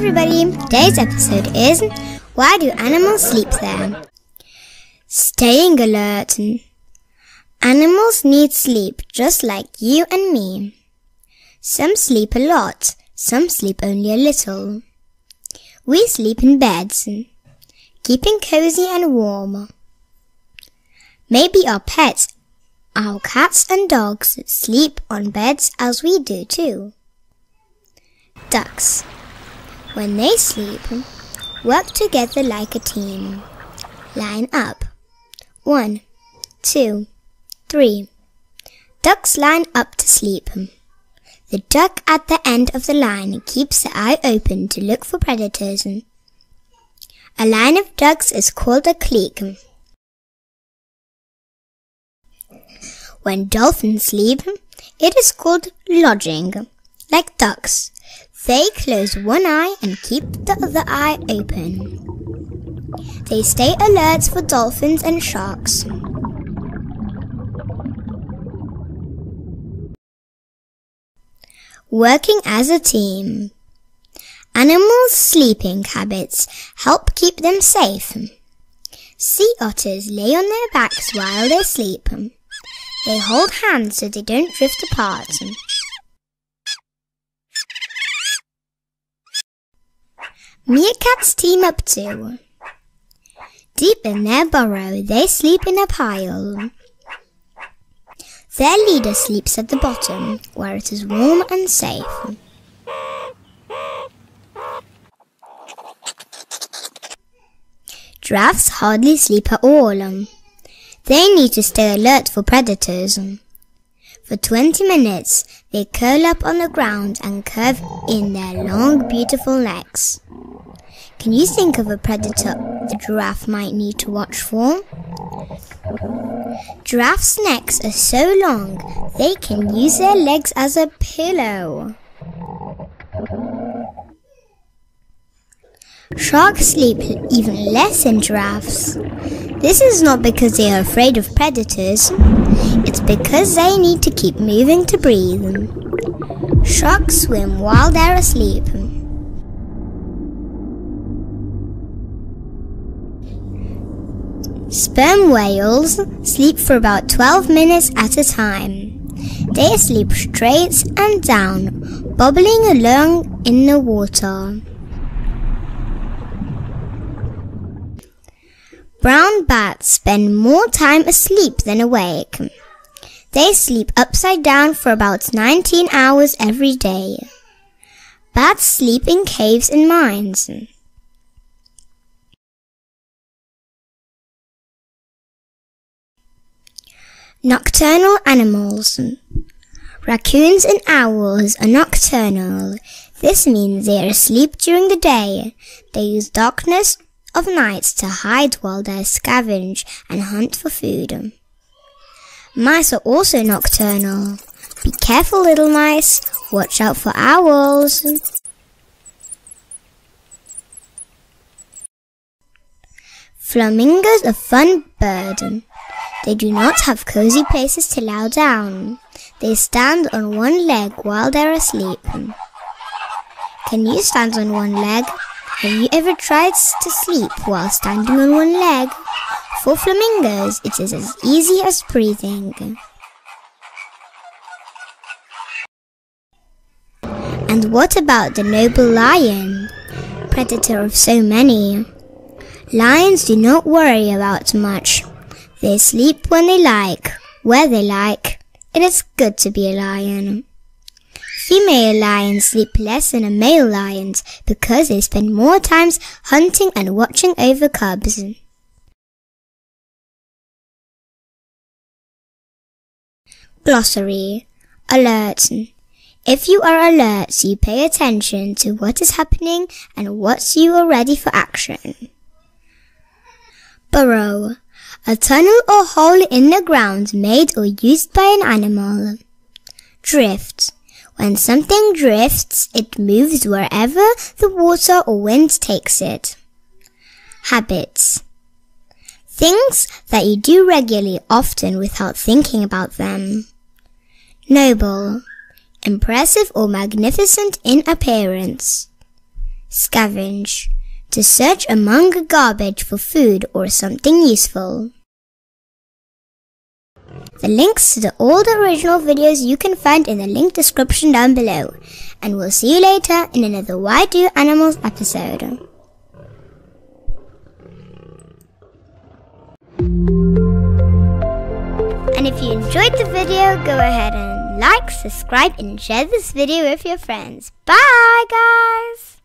everybody. Today's episode is Why do animals sleep there? Staying alert. Animals need sleep just like you and me. Some sleep a lot, some sleep only a little. We sleep in beds, keeping cozy and warm. Maybe our pets, our cats and dogs sleep on beds as we do too. Ducks. When they sleep, work together like a team. Line up. One, two, three. Ducks line up to sleep. The duck at the end of the line keeps the eye open to look for predators. A line of ducks is called a clique. When dolphins sleep, it is called logging. Like ducks, they close one eye and keep the other eye open. They stay alert for dolphins and sharks. Working as a team. Animals' sleeping habits help keep them safe. Sea otters lay on their backs while they sleep. They hold hands so they don't drift apart. Meerkats team up too. Deep in their burrow, they sleep in a pile. Their leader sleeps at the bottom, where it is warm and safe. Giraffes hardly sleep at all. They need to stay alert for predators. For 20 minutes, they curl up on the ground and curve in their long, beautiful necks. Can you think of a predator the giraffe might need to watch for? Giraffes' necks are so long they can use their legs as a pillow. Sharks sleep even less than giraffes. This is not because they are afraid of predators, it's because they need to keep moving to breathe. Sharks swim while they're asleep. Sperm whales sleep for about 12 minutes at a time. They sleep straight and down, bobbling along in the water. Brown bats spend more time asleep than awake. They sleep upside down for about 19 hours every day. Bats sleep in caves and mines. Nocturnal animals. Raccoons and owls are nocturnal. This means they are asleep during the day. They use darkness of nights to hide while they scavenge and hunt for food. Mice are also nocturnal. Be careful, little mice. Watch out for owls. Flamingos are fun bird. They do not have cozy places to lie down. They stand on one leg while they're asleep. Can you stand on one leg? Have you ever tried to sleep while standing on one leg? For flamingos, it is as easy as breathing. And what about the noble lion, predator of so many? Lions do not worry about much. They sleep when they like, where they like. It is good to be a lion. Female lions sleep less than a male lions because they spend more times hunting and watching over cubs. Glossary Alert If you are alert, you pay attention to what is happening and what you are ready for action. Burrow a tunnel or hole in the ground made or used by an animal. Drift. When something drifts, it moves wherever the water or wind takes it. Habits. Things that you do regularly often without thinking about them. Noble. Impressive or magnificent in appearance. Scavenge. To search among garbage for food or something useful. The links to the, all the original videos you can find in the link description down below. And we'll see you later in another Why Do Animals episode. And if you enjoyed the video, go ahead and like, subscribe, and share this video with your friends. Bye, guys!